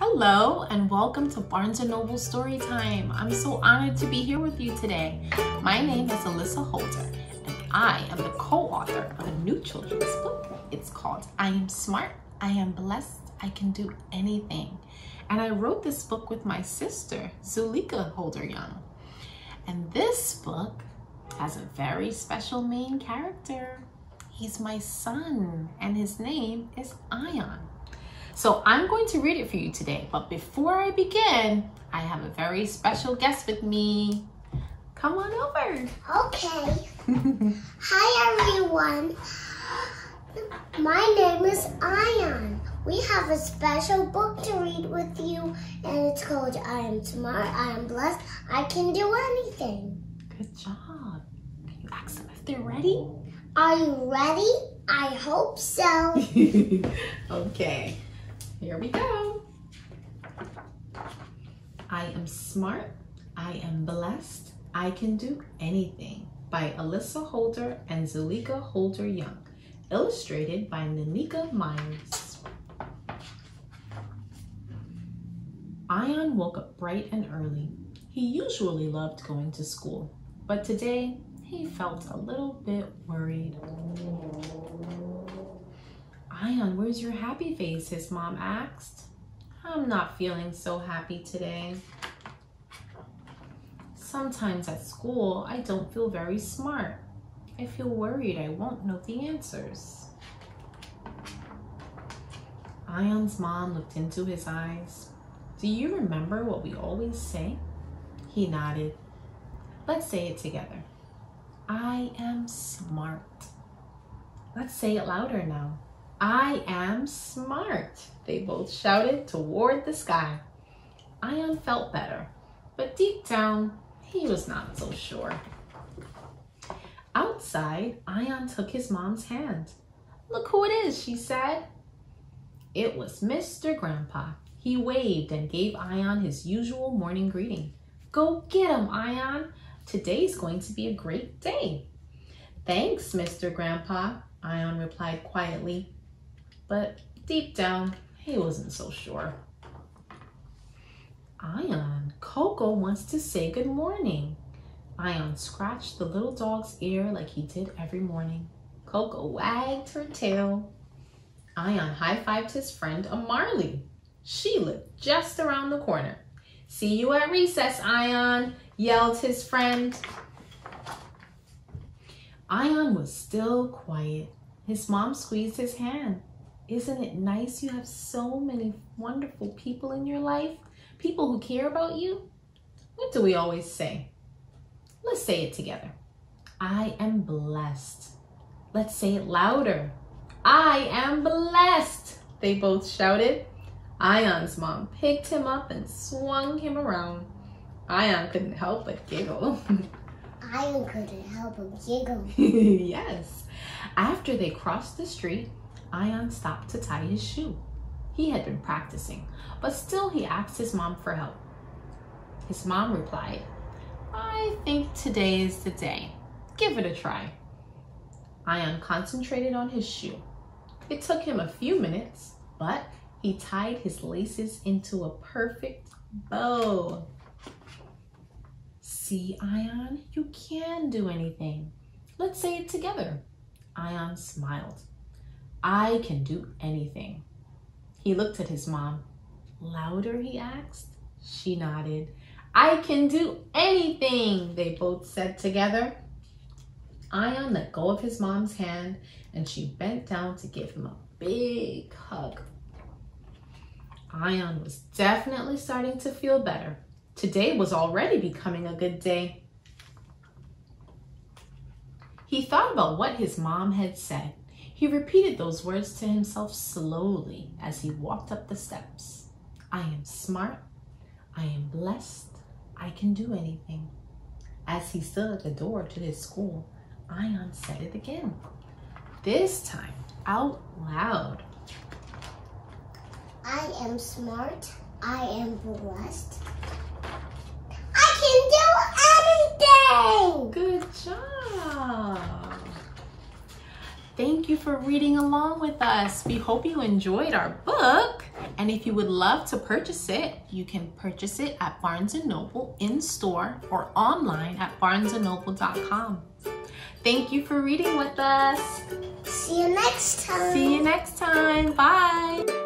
Hello and welcome to Barnes & Noble Storytime. I'm so honored to be here with you today. My name is Alissa Holder and I am the co-author of a new children's book. It's called I Am Smart, I Am Blessed, I Can Do Anything. And I wrote this book with my sister, Zulekha Holder Young. And this book has a very special main character. He's my son and his name is Ion. So I'm going to read it for you today, but before I begin, I have a very special guest with me. Come on over. Okay. Hi everyone. My name is Ion. We have a special book to read with you, and it's called I Am Smart, I Am Blessed, I Can Do Anything. Good job. Can you ask them if they're ready? Are you ready? I hope so. okay. Here we go. I am smart. I am blessed. I can do anything by Alissa Holder and Zulekha Holder Young. Illustrated by Nanika Myers. Ion woke up bright and early. He usually loved going to school, but today he felt a little bit worried. Ion, where's your happy face? His mom asked. I'm not feeling so happy today. Sometimes at school, I don't feel very smart. I feel worried I won't know the answers. Ion's mom looked into his eyes. Do you remember what we always say? He nodded. Let's say it together. I am smart. Let's say it louder now. I am smart, they both shouted toward the sky. Ion felt better, but deep down, he was not so sure. Outside, Ion took his mom's hand. Look who it is, she said. It was Mr. Grandpa. He waved and gave Ion his usual morning greeting. Go get him, Ion. Today's going to be a great day. Thanks, Mr. Grandpa, Ion replied quietly but deep down, he wasn't so sure. Ion, Coco wants to say good morning. Ion scratched the little dog's ear like he did every morning. Coco wagged her tail. Ion high-fived his friend Amarly. She lived just around the corner. See you at recess, Ion, yelled his friend. Ion was still quiet. His mom squeezed his hand. Isn't it nice you have so many wonderful people in your life? People who care about you? What do we always say? Let's say it together. I am blessed. Let's say it louder. I am blessed, they both shouted. Ion's mom picked him up and swung him around. Ion couldn't help but giggle. Ion couldn't help but giggle. yes. After they crossed the street, Ion stopped to tie his shoe. He had been practicing, but still he asked his mom for help. His mom replied, I think today is the day. Give it a try. Ion concentrated on his shoe. It took him a few minutes, but he tied his laces into a perfect bow. See, Ion, you can do anything. Let's say it together. Ion smiled. I can do anything. He looked at his mom. Louder, he asked. She nodded. I can do anything, they both said together. Ion let go of his mom's hand and she bent down to give him a big hug. Ion was definitely starting to feel better. Today was already becoming a good day. He thought about what his mom had said he repeated those words to himself slowly as he walked up the steps. I am smart. I am blessed. I can do anything. As he stood at the door to his school, Ion said it again. This time out loud. I am smart. I am blessed. I can do anything! Good job. Thank you for reading along with us. We hope you enjoyed our book. And if you would love to purchase it, you can purchase it at Barnes & Noble in store or online at barnesandnoble.com. Thank you for reading with us. See you next time. See you next time. Bye.